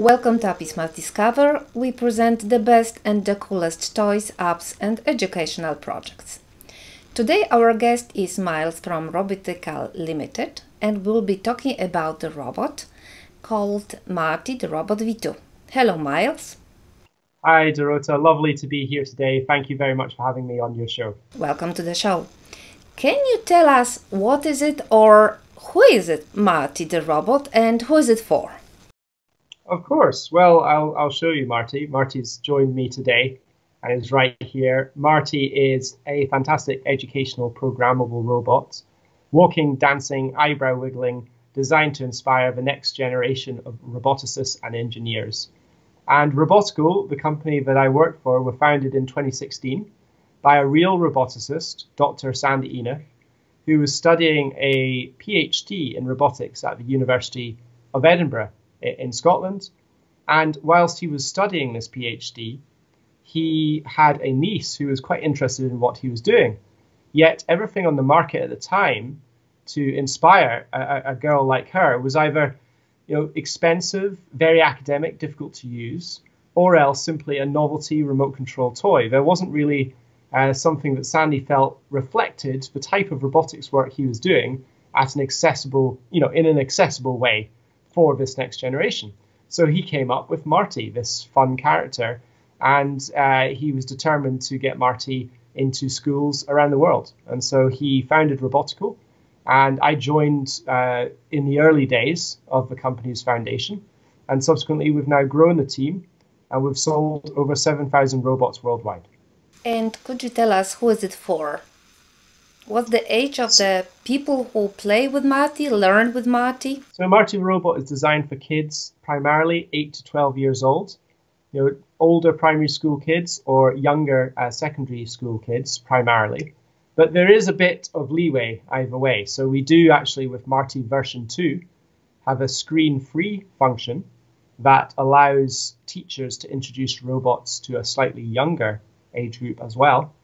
Welcome to Appysmarts Discover. We present the best and the coolest toys, apps and educational projects. Today our guest is Myles from Robotical Limited and we'll be talking about the robot called Marty the Robot V2. Hello Myles. Hi Dorota, lovely to be here today. Thank you very much for having me on your show. Welcome to the show. Can you tell us what is it or who is it Marty the robot and who is it for? Of course. Well, I'll, I'll show you Marty. Marty's joined me today and is right here. Marty is a fantastic educational programmable robot, walking, dancing, eyebrow wiggling, designed to inspire the next generation of roboticists and engineers. And Robotical, the company that I work for, were founded in 2016 by a real roboticist, Dr. Sandy Enoch, who was studying a PhD in robotics at the University of Edinburgh in Scotland. And whilst he was studying this PhD, he had a niece who was quite interested in what he was doing. Yet everything on the market at the time to inspire a, a girl like her was either you know, expensive, very academic, difficult to use, or else simply a novelty remote control toy. There wasn't really uh, something that Sandy felt reflected the type of robotics work he was doing at an accessible, you know, in an accessible way for this next generation. So he came up with Marty, this fun character, and uh, he was determined to get Marty into schools around the world. And so he founded Robotical, and I joined uh, in the early days of the company's foundation. And subsequently, we've now grown the team, and we've sold over 7,000 robots worldwide. And could you tell us who is it for? What's the age of the people who play with Marty, learn with Marty? So Marty Robot is designed for kids primarily 8 to 12 years old. You know, older primary school kids or younger uh, secondary school kids primarily. But there is a bit of leeway either way. So we do actually with Marty version 2 have a screen-free function that allows teachers to introduce robots to a slightly younger age group as well.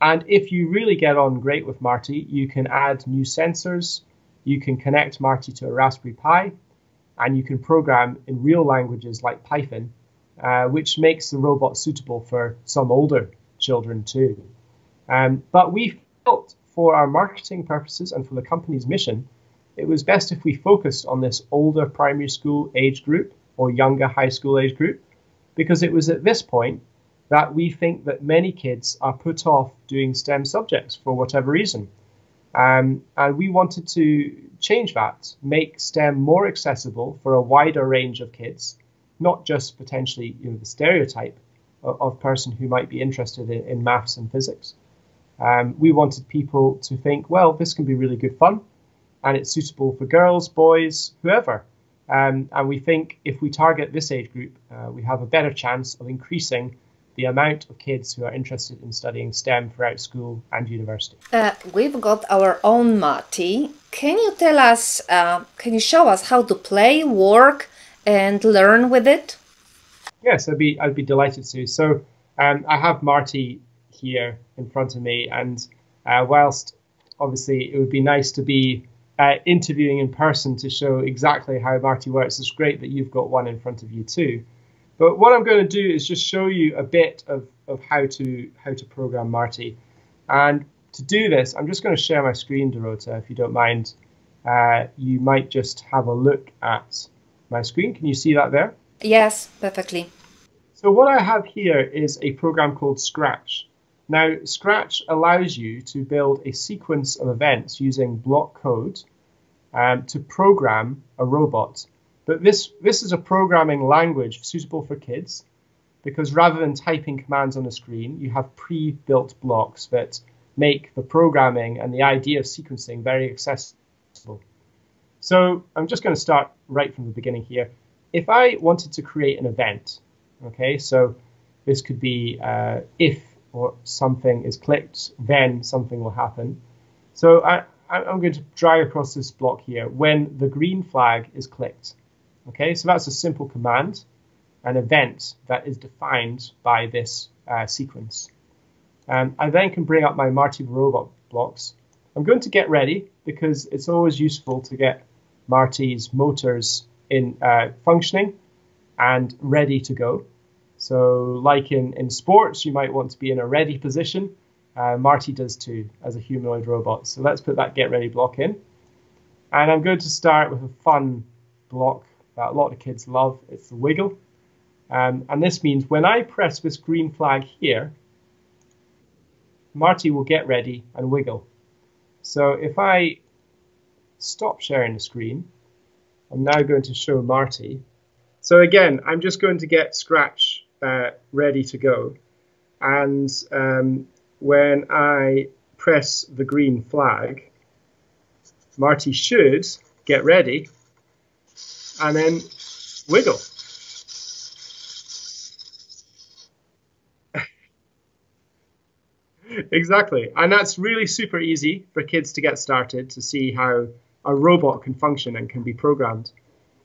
And if you really get on great with Marty, you can add new sensors, you can connect Marty to a Raspberry Pi, and you can program in real languages like Python, uh, which makes the robot suitable for some older children too. Um, but we felt for our marketing purposes and for the company's mission, it was best if we focused on this older primary school age group or younger high school age group, because it was at this point that we think that many kids are put off doing STEM subjects for whatever reason. Um, and we wanted to change that, make STEM more accessible for a wider range of kids, not just potentially you know, the stereotype of, of person who might be interested in, in maths and physics. Um, we wanted people to think, well, this can be really good fun, and it's suitable for girls, boys, whoever. Um, and we think if we target this age group, uh, we have a better chance of increasing the amount of kids who are interested in studying STEM throughout school and university. Uh, we've got our own Marty. Can you tell us, uh, can you show us how to play, work, and learn with it? Yes, I'd be, I'd be delighted to. So um, I have Marty here in front of me, and uh, whilst obviously it would be nice to be uh, interviewing in person to show exactly how Marty works, it's great that you've got one in front of you too. But what I'm going to do is just show you a bit of, of how to how to program Marty. And to do this, I'm just going to share my screen, Dorota, if you don't mind. Uh, you might just have a look at my screen. Can you see that there? Yes, perfectly. So what I have here is a program called Scratch. Now, Scratch allows you to build a sequence of events using block code um, to program a robot but this, this is a programming language suitable for kids because rather than typing commands on a screen, you have pre-built blocks that make the programming and the idea of sequencing very accessible. So I'm just going to start right from the beginning here. If I wanted to create an event, okay, so this could be uh, if or something is clicked, then something will happen. So I, I'm going to drag across this block here when the green flag is clicked. Okay, so that's a simple command, an event that is defined by this uh, sequence. And I then can bring up my Marty robot blocks. I'm going to get ready because it's always useful to get Marty's motors in uh, functioning. and ready to go. So, like in, in sports, you might want to be in a ready position. Uh, Marty does too as a humanoid robot. So let's put that get ready block in. And I'm going to start with a fun block that a lot of kids love. It's the wiggle. Um, and this means when I press this green flag here, Marty will get ready and wiggle. So if I stop sharing the screen, I'm now going to show Marty. So again, I'm just going to get Scratch uh, ready to go. And um, when I press the green flag, Marty should get ready and then wiggle. exactly. And that's really super easy for kids to get started to see how a robot can function and can be programmed.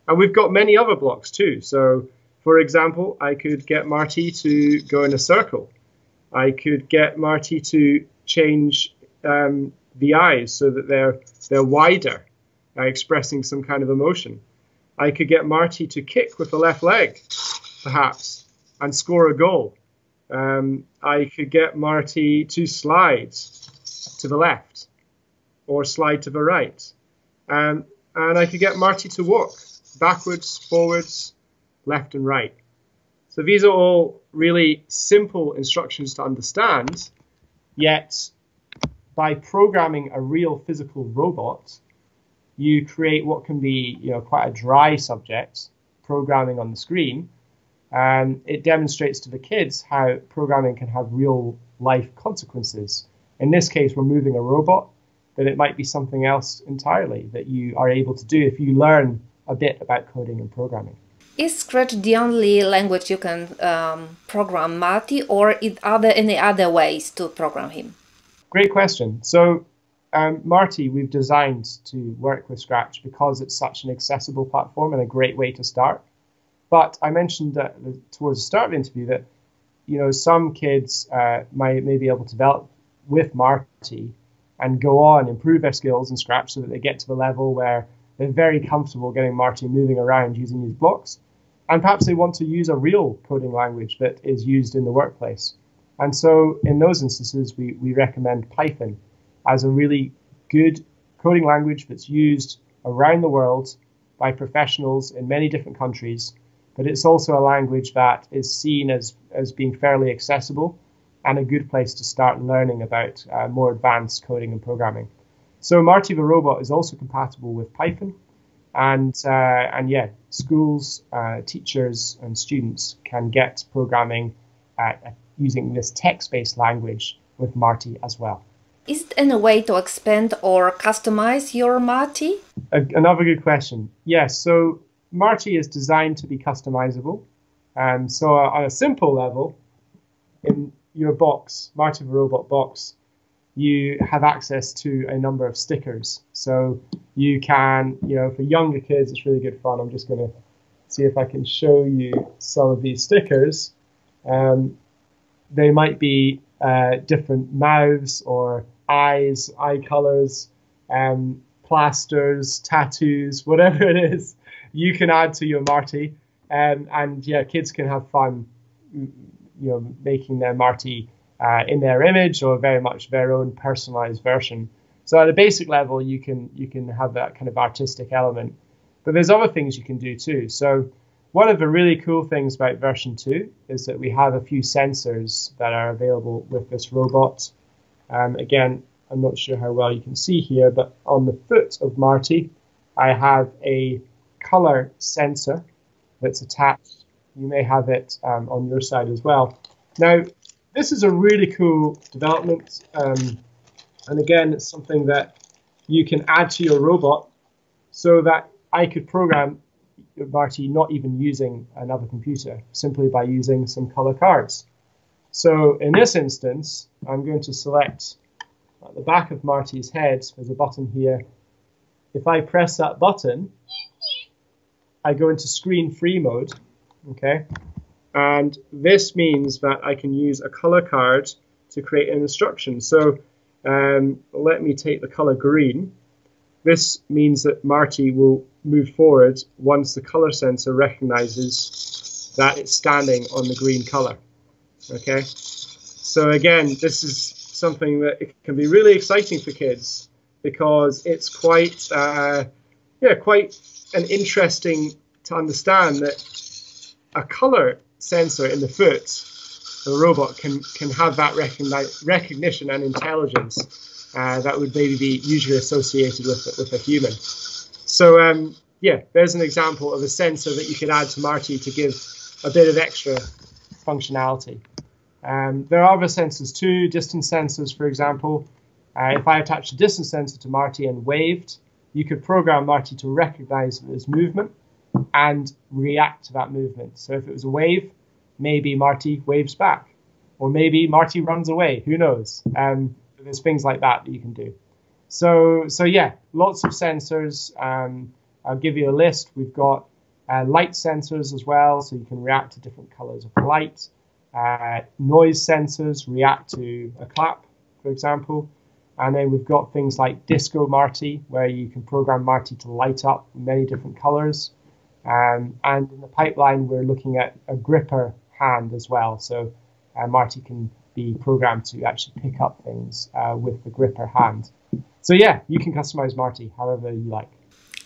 And we've got many other blocks too. So, for example, I could get Marty to go in a circle. I could get Marty to change um, the eyes so that they're they're wider, uh, expressing some kind of emotion. I could get Marty to kick with the left leg, perhaps, and score a goal. Um, I could get Marty to slide to the left or slide to the right. Um, and I could get Marty to walk backwards, forwards, left and right. So these are all really simple instructions to understand, yet by programming a real physical robot, you create what can be you know, quite a dry subject, programming on the screen, and it demonstrates to the kids how programming can have real life consequences. In this case, we're moving a robot, but it might be something else entirely that you are able to do if you learn a bit about coding and programming. Is Scratch the only language you can um, program Marty, or are there any other ways to program him? Great question. So, um, Marty, we've designed to work with Scratch because it's such an accessible platform and a great way to start. But I mentioned that towards the start of the interview that you know some kids uh, might may be able to develop with Marty and go on improve their skills in Scratch so that they get to the level where they're very comfortable getting Marty moving around using these blocks. And perhaps they want to use a real coding language that is used in the workplace. And so in those instances, we, we recommend Python as a really good coding language that's used around the world by professionals in many different countries but it's also a language that is seen as, as being fairly accessible and a good place to start learning about uh, more advanced coding and programming. So Marty the robot is also compatible with Python, and uh, and yeah, schools, uh, teachers, and students can get programming at using this text-based language with Marty as well. Is it any way to expand or customize your Marty? another good question. Yes. So Marty is designed to be customizable. And so on a simple level, in your box, Marty the Robot box, you have access to a number of stickers. So you can, you know, for younger kids, it's really good fun. I'm just going to see if I can show you some of these stickers. Um, they might be uh, different mouths or eyes, eye colors, um, plasters, tattoos, whatever it is you can add to your Marty, um, and yeah, kids can have fun, you know, making their Marty uh, in their image or very much their own personalized version. So at a basic level, you can you can have that kind of artistic element, but there's other things you can do too. So one of the really cool things about version two is that we have a few sensors that are available with this robot. Um, again, I'm not sure how well you can see here, but on the foot of Marty, I have a color sensor that's attached. You may have it um, on your side as well. Now, this is a really cool development. Um, and again, it's something that you can add to your robot so that I could program Marty not even using another computer, simply by using some color cards. So in this instance, I'm going to select the back of Marty's head, there's a button here. If I press that button, I go into screen free mode, okay? And this means that I can use a color card to create an instruction. So um, let me take the color green. This means that Marty will move forward once the color sensor recognizes that it's standing on the green color. Okay, so again, this is something that can be really exciting for kids because it's quite, uh, yeah, quite an interesting to understand that a color sensor in the foot, of the robot can can have that recognition and intelligence uh, that would maybe be usually associated with with a human. So um, yeah, there's an example of a sensor that you could add to Marty to give a bit of extra functionality. Um, there are other sensors too, distance sensors, for example. Uh, if I attached a distance sensor to Marty and waved, you could program Marty to recognize his movement and react to that movement. So if it was a wave, maybe Marty waves back, or maybe Marty runs away. Who knows? Um, there's things like that that you can do. So so yeah, lots of sensors. Um, I'll give you a list. We've got uh, light sensors as well, so you can react to different colors of light. Uh, noise sensors react to a clap, for example. And then we've got things like Disco Marty, where you can program Marty to light up many different colors. Um, and in the pipeline, we're looking at a gripper hand as well. So uh, Marty can be programmed to actually pick up things uh, with the gripper hand. So yeah, you can customize Marty however you like.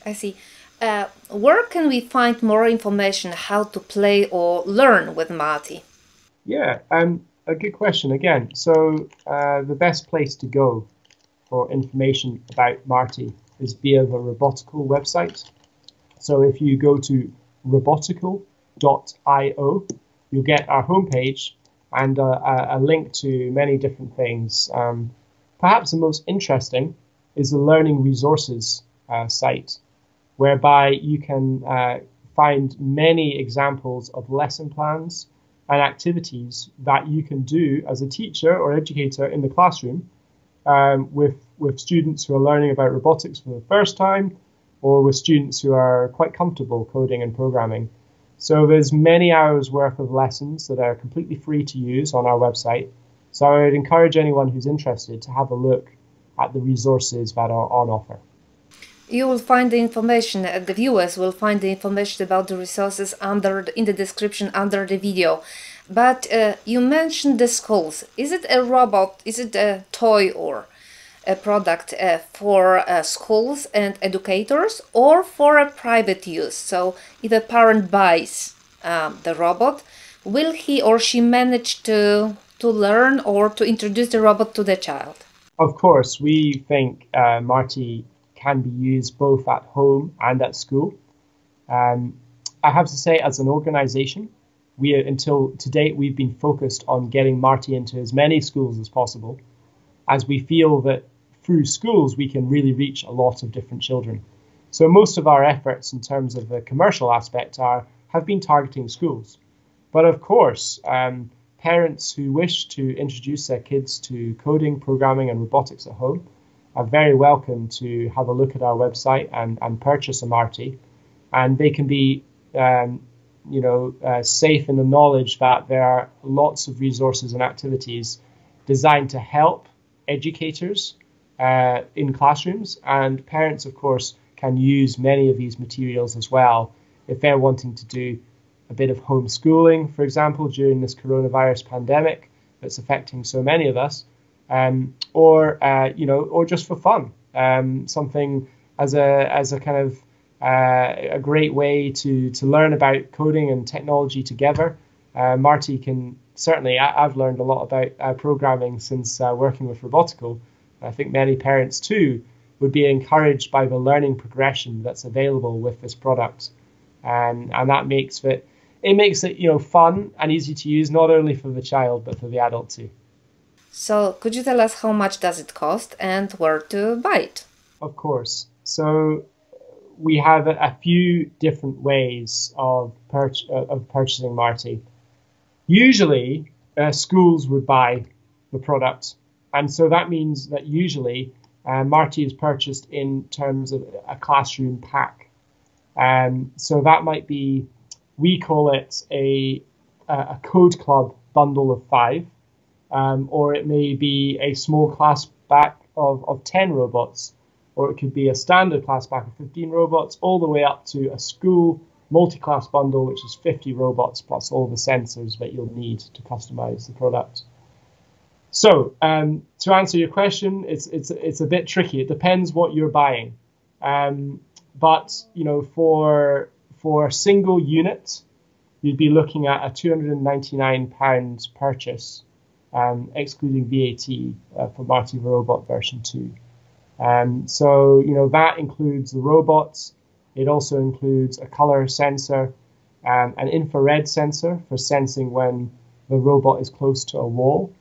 I see. Uh, where can we find more information how to play or learn with Marty? Yeah, um, a good question again. So uh, the best place to go for information about Marty is via the Robotical website. So if you go to robotical.io, you'll get our homepage and a, a link to many different things. Um, perhaps the most interesting is the Learning Resources uh, site, whereby you can uh, find many examples of lesson plans and activities that you can do as a teacher or educator in the classroom um, with, with students who are learning about robotics for the first time or with students who are quite comfortable coding and programming. So there's many hours worth of lessons that are completely free to use on our website. So I would encourage anyone who's interested to have a look at the resources that are on offer. You will find the information, uh, the viewers will find the information about the resources under in the description under the video. But uh, you mentioned the schools. Is it a robot? Is it a toy or a product uh, for uh, schools and educators or for a private use? So if a parent buys um, the robot, will he or she manage to to learn or to introduce the robot to the child? Of course, we think uh, Marty can be used both at home and at school. Um, I have to say, as an organization, we until to date we've been focused on getting Marty into as many schools as possible, as we feel that through schools we can really reach a lot of different children. So most of our efforts in terms of the commercial aspect are have been targeting schools, but of course. Um, parents who wish to introduce their kids to coding, programming, and robotics at home are very welcome to have a look at our website and, and purchase a Marty. And they can be um, you know, uh, safe in the knowledge that there are lots of resources and activities designed to help educators uh, in classrooms, and parents, of course, can use many of these materials as well if they're wanting to do a bit of homeschooling, for example, during this coronavirus pandemic that's affecting so many of us, um, or uh, you know, or just for fun, um, something as a as a kind of uh, a great way to to learn about coding and technology together. Uh, Marty can certainly. I, have learned a lot about uh, programming since uh, working with Robotical. I think many parents too would be encouraged by the learning progression that's available with this product, and and that makes it it makes it you know fun and easy to use not only for the child but for the adult too. So, could you tell us how much does it cost and where to buy it? Of course. So, we have a, few different ways of, pur- uh, of purchasing Marty. Usually, uh, schools would buy the product, and so that means that usually uh, Marty is purchased in terms of a classroom pack. Um, so that might be, we call it a a code club bundle of five, um, or it may be a small class pack of, of 10 robots or it could be a standard class pack of 15 robots, all the way up to a school multi-class bundle, which is 50 robots plus all the sensors that you'll need to customize the product. So um, to answer your question, it's it's it's a bit tricky. It depends what you're buying, um, but you know for for a single unit, you'd be looking at a 299 pounds purchase, um, excluding VAT uh, for Marty Robot version two. Um, so you know that includes the robots. It also includes a color sensor, um, an infrared sensor for sensing when the robot is close to a wall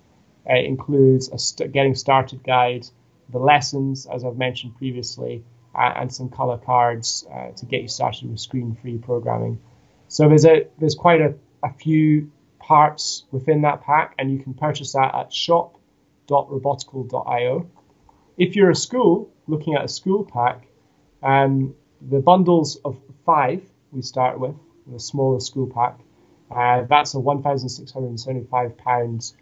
it includes a st- getting started guide, the lessons, as I've mentioned previously, uh, and some color cards uh, to get you started with screen-free programming. So there's a there's quite a, a few parts within that pack, and you can purchase that at shop.robotical.io. If you're a school looking at a school pack, um, the bundles of five we start with, the smaller school pack, uh, that's a £1,675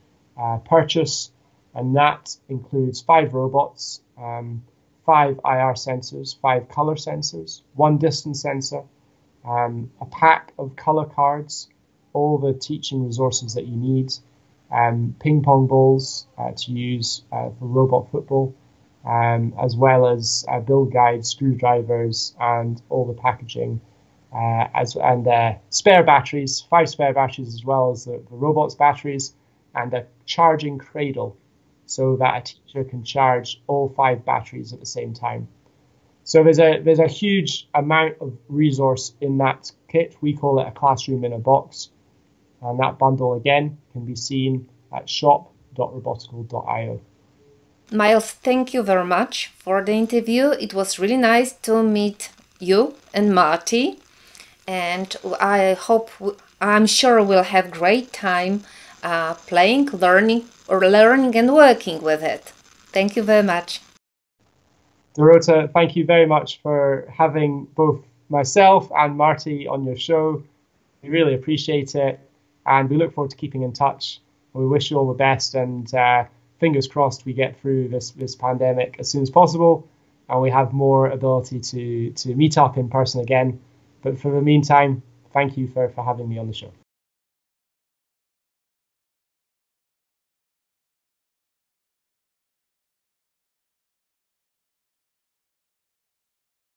uh, purchase, and that includes five robots, um, five IR sensors, five color sensors, one distance sensor, um, a pack of color cards, all the teaching resources that you need, um, ping pong balls uh, to use uh, for robot football, um, as well as uh, build guides, screwdrivers, and all the packaging. Uh, as and spare batteries, five spare batteries as well as the, the robots' batteries, and a charging cradle so that a teacher can charge all five batteries at the same time. So there's a there's a huge amount of resource in that kit. We call it a classroom in a box. And that bundle again can be seen at shop.robotical.io. Myles, thank you very much for the interview. It was really nice to meet you and Marty. And I hope, I'm sure we'll have great time uh, playing, learning, or learning and working with it. Thank you very much. Dorota, thank you very much for having both myself and Marty on your show. We really appreciate it, and we look forward to keeping in touch. We wish you all the best, and uh, fingers crossed we get through this this pandemic as soon as possible, and we have more ability to to meet up in person again. But for the meantime, thank you for, for having me on the show.